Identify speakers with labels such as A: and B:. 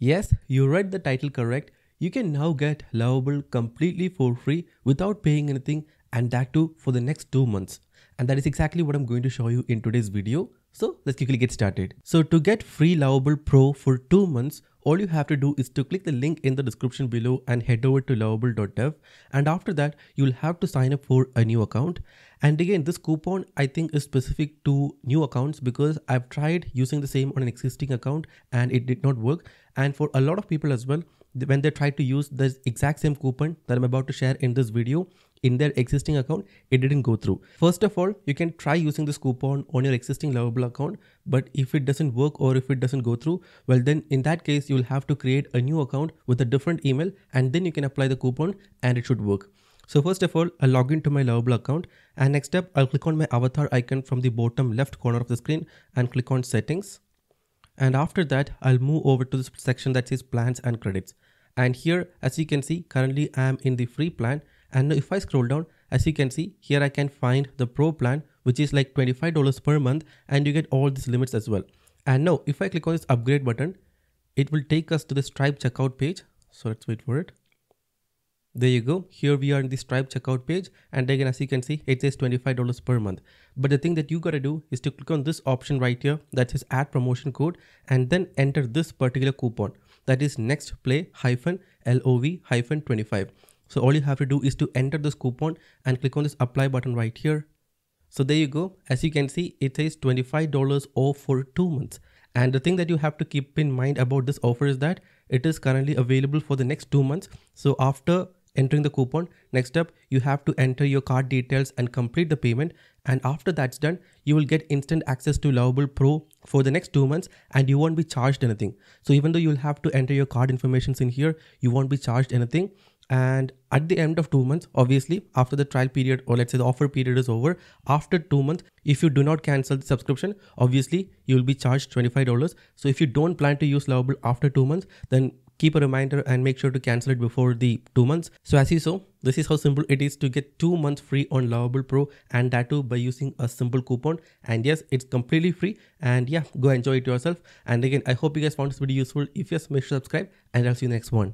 A: Yes, you read the title correct. You can now get Lovable completely for free without paying anything and that too for the next two months. And that is exactly what I'm going to show you in today's video. So let's quickly get started. So to get free Lovable Pro for two months, all you have to do is to click the link in the description below and head over to lovable.dev and after that you'll have to sign up for a new account. And again this coupon i think is specific to new accounts because i've tried using the same on an existing account and it did not work. And for a lot of people as well when they try to use the exact same coupon that i'm about to share in this video in their existing account it didn't go through first of all you can try using this coupon on your existing lovable account but if it doesn't work or if it doesn't go through well then in that case you'll have to create a new account with a different email and then you can apply the coupon and it should work so first of all, I'll log into my Lovable account and next up, I'll click on my avatar icon from the bottom left corner of the screen and click on settings. And after that, I'll move over to this section that says plans and credits. And here, as you can see, currently I am in the free plan. And now if I scroll down, as you can see, here I can find the pro plan, which is like $25 per month and you get all these limits as well. And now if I click on this upgrade button, it will take us to the Stripe checkout page. So let's wait for it. There you go. Here we are in the stripe checkout page. And again as you can see it says $25 per month. But the thing that you gotta do is to click on this option right here that says add promotion code and then enter this particular coupon. That is next play hyphen lov hyphen 25 so all you have to do is to enter this coupon and click on this apply button right here so there you go as you can see it says $25 off for two months and the thing that you have to keep in mind about this offer is that it is currently available for the next two months so after entering the coupon. Next up, you have to enter your card details and complete the payment. And after that's done, you will get instant access to Lovable Pro for the next two months and you won't be charged anything. So even though you'll have to enter your card informations in here, you won't be charged anything. And at the end of two months, obviously, after the trial period or let's say the offer period is over, after two months, if you do not cancel the subscription, obviously you will be charged $25. So if you don't plan to use Lovable after two months, then keep a reminder and make sure to cancel it before the two months. So as you saw, this is how simple it is to get two months free on Lovable Pro and that too by using a simple coupon. And yes, it's completely free and yeah, go enjoy it yourself. And again, I hope you guys found this video useful. If yes, make sure to subscribe and I'll see you next one.